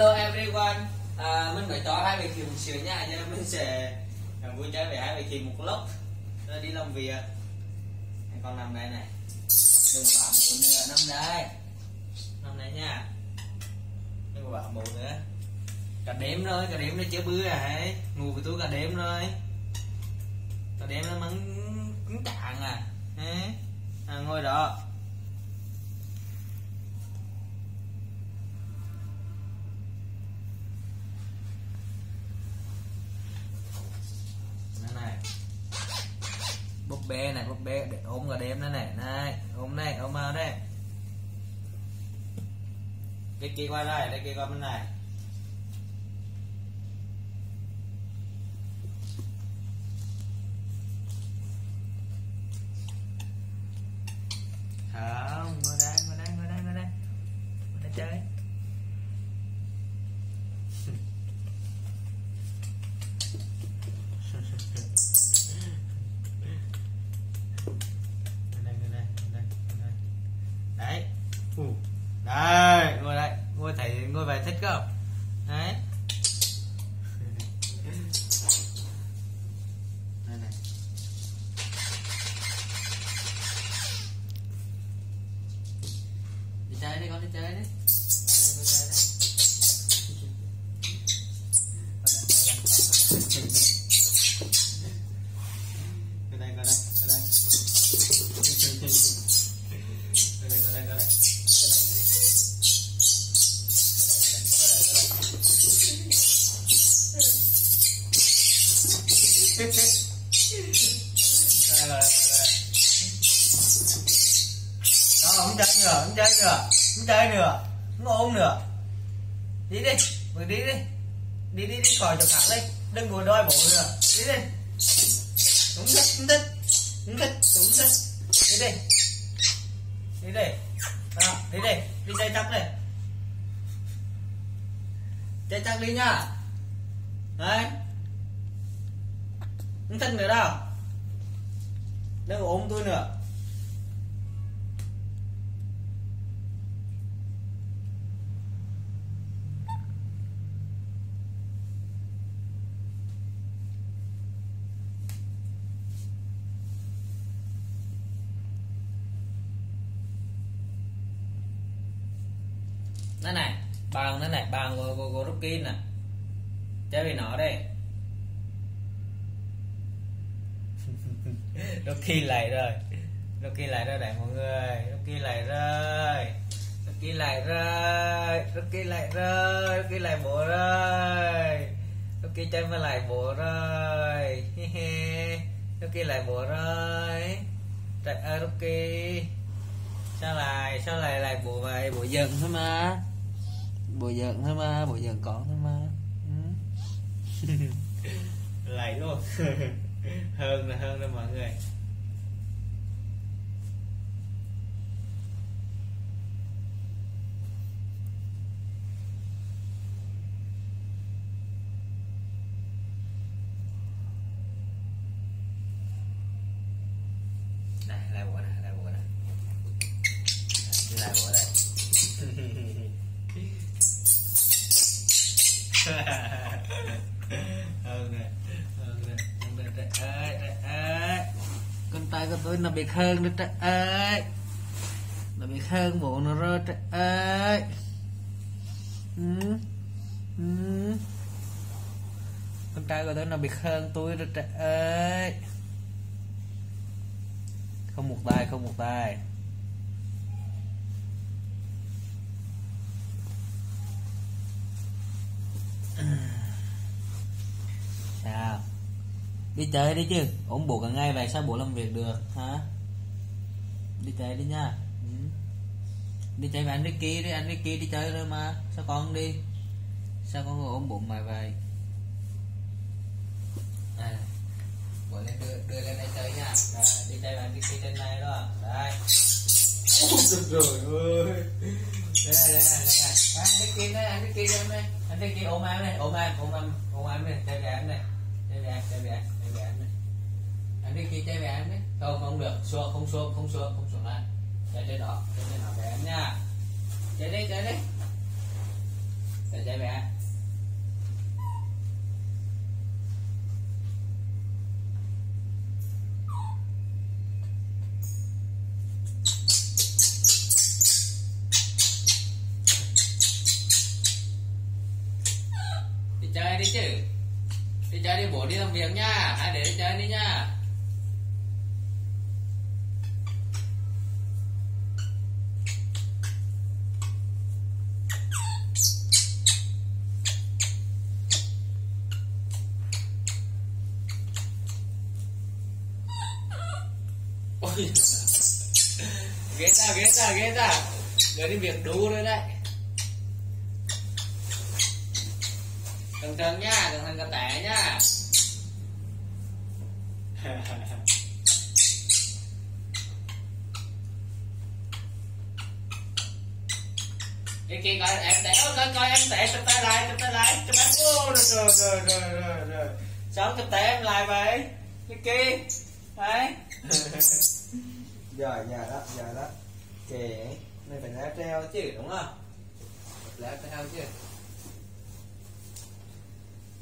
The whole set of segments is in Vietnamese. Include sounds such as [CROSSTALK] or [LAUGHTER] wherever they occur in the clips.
hello everyone. À, mình phải cho hai vị kia một xíu nha. Cho nên mình sẽ làm vui chơi với hai vị kia một lúc. Rồi đi làm việc. Con nằm đây này. Đừng có bảo mụ nữa. Nằm đây nằm đây nha. Đừng có bảo mụ nữa. Cả đêm rồi cả đêm nó chưa bữa à ngủ với tôi cả đêm rồi. Cả đêm nó mắng cứng cạn à à ngồi đó. Búp bê này búp bê để ôm cả đêm này này. Này, ôm này, ôm vào đây. Cái kia qua đây đây kia qua bên này. Con đi chơi đi. Đây, không chơi nữa, không chơi nữa, không chơi nữa, nó ôm nữa. Đi đi, vừa đi đi. Đi đi đi khỏi chỗ khác đi, đừng ngồi đôi bộ nữa. Đi đi. đúng thích, đúng thích. đúng thích, đúng thích. Đi đi. Đi đi. à, đi đi, đi chơi chắc đi. Chơi chắc đi nha. Đấy. Không thích nữa đâu. Đừng ôm tôi nữa. Nó này bằng nó này bằng của, của, của Rookie nè. Chơi với nó đây. [LAUGHS] Rookie lại rồi. Rookie lại rồi đấy mọi người. Rookie lại rồi. Rookie lại rồi. Rookie lại rồi. Rookie lại bộ rồi. Rookie chơi mà lại bộ rồi. Rookie lại bộ rồi. Trời ơi Rookie sao lại sao lại lại bộ vậy? Bộ giận thôi mà bộ giận thôi mà bộ giận có thôi mà ừ. [LAUGHS] lại luôn [LAUGHS] hơn là hơn đó mọi người. Đây, lại bộ này, lại bộ này. Lại bộ này. Tay của tôi nó bị hơn nữa trời ơi nó bị hơn bộ nó rồi trời ơi ừ. Ừ. con trai của tôi nó bị hơn tôi rồi trời ơi không một tay, không một tay sao đi chơi đi chứ. Ổn bộ cả ngày vậy sao bộ làm việc được hả? Đi chơi đi nha. Ừ. đi chơi với anh Ricky đi anh Ricky đi chơi thôi mà. Sao con đi? Sao con ôm bụng mày vậy? À, bộ lên đưa, đưa lên đây chơi nha. Rồi đi chơi với anh Ricky trên này đó. Đây. Ôi trời ơi. Đây này đây này đây. Này anh Ricky đây anh Ricky đây này anh Ricky ôm em này ôm em ôm em ôm em này chơi với em này chơi về em chơi với em anh này anh chơi về em đấy không không được xuống không xuống không xuống không xuống lại chơi trên đó chơi trên đó với em nha chơi đi chơi đi để chạy về đi chơi đi chứ đi chơi đi bố đi làm việc nha. Hai để đi chơi đi nha. Ôi, [LAUGHS] ghê ta ghế ta ghế ta. Người đi việc đủ rồi đấy. Cẩn thận nha cẩn thận cẩn tẻ nha. Cái kia coi em tẻ coi coi em tẻ chụp tay lại chụp tay lại chụp em. Ô rồi rồi rồi rồi rồi rồi. Sao chụp tay em lại vậy. Cái kia đấy. [LAUGHS] Rồi giờ đó, giờ đó. Kìa, này phải lá treo chứ đúng không? lá treo chứ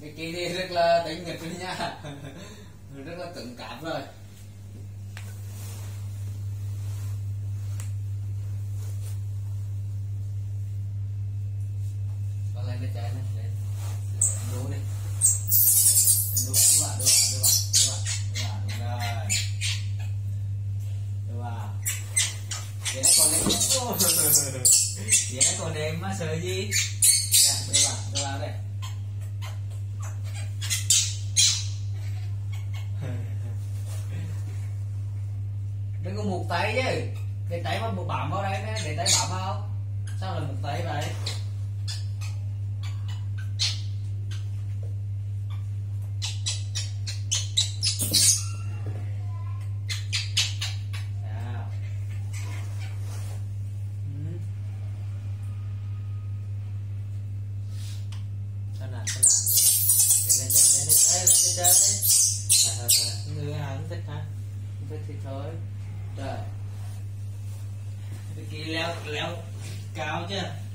cái kia thì rất là đánh nghịch rồi nha rất là cứng cáp rồi. Con lên cái trái này lên đu đi đu đu vào đu vào đu vào đu vào đu vào rồi đu vào vậy nó còn vậy [LAUGHS] nó còn đêm má sợ gì? Thì thôi. Trời. Cái kia leo, leo cao chứ.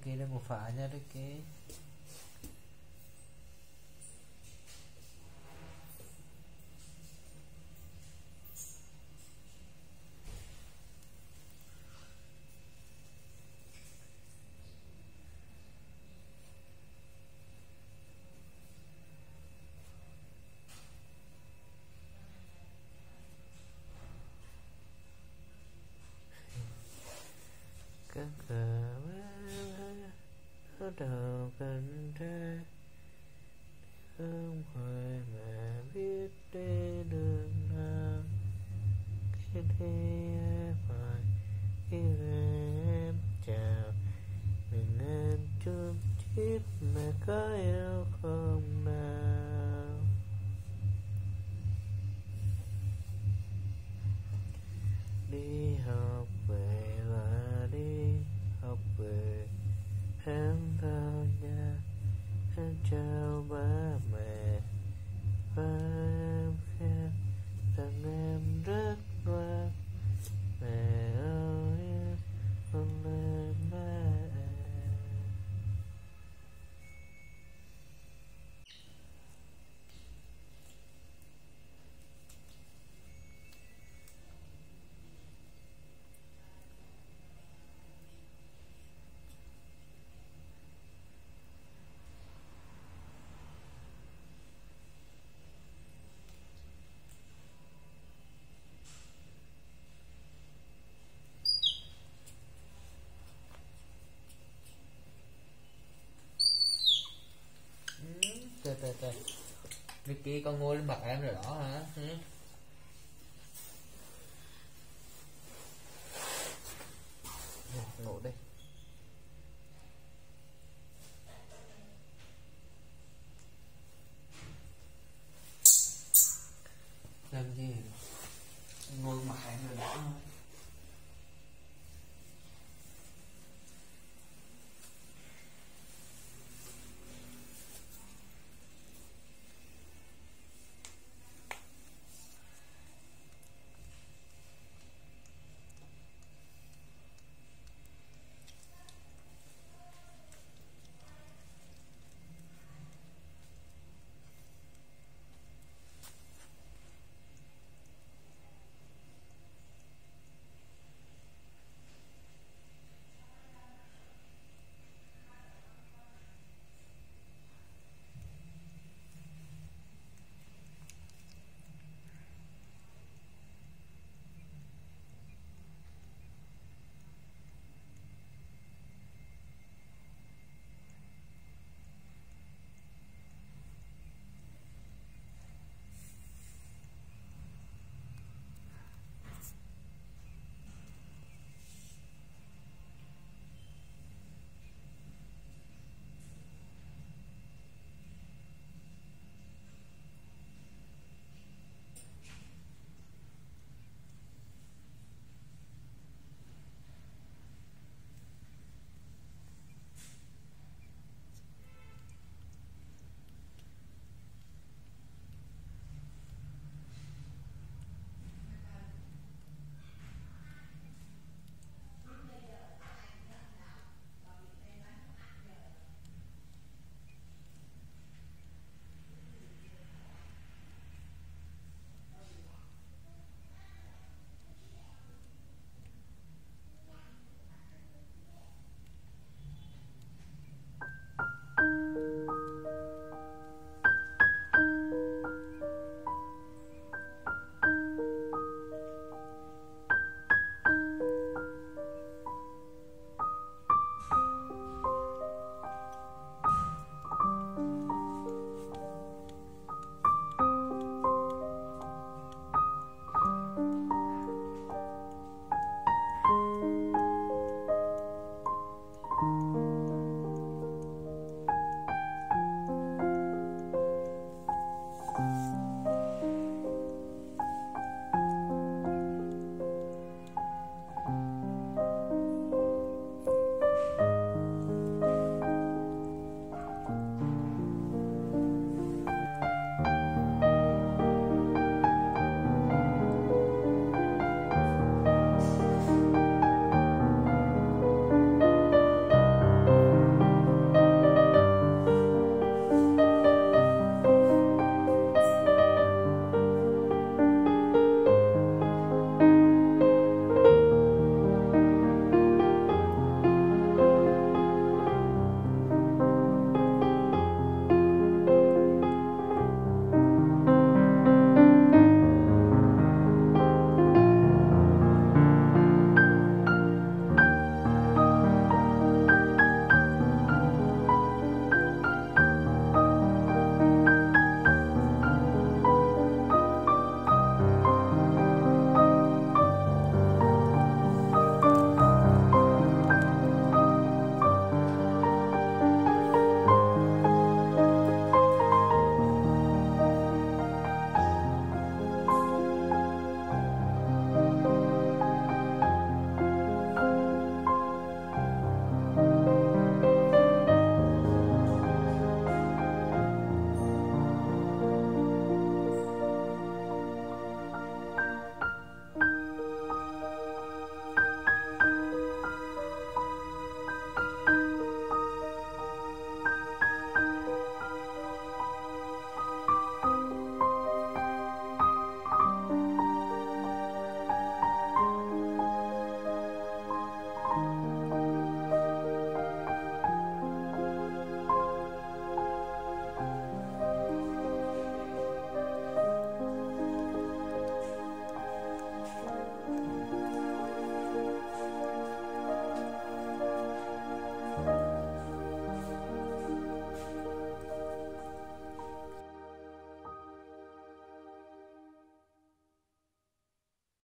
Đức kia đừng Makayo Mấy kia con ngôi lên mặt em rồi đó hả? Ừ.